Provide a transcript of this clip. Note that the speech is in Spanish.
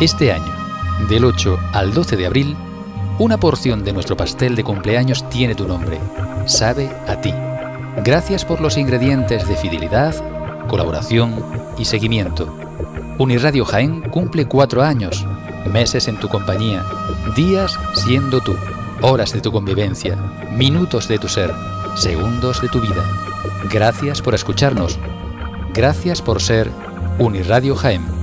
Este año, del 8 al 12 de abril, una porción de nuestro pastel de cumpleaños tiene tu nombre. Sabe a ti. Gracias por los ingredientes de fidelidad, colaboración y seguimiento. Unirradio Jaén cumple cuatro años, meses en tu compañía, días siendo tú, horas de tu convivencia, minutos de tu ser, segundos de tu vida. Gracias por escucharnos. Gracias por ser Unirradio Jaén.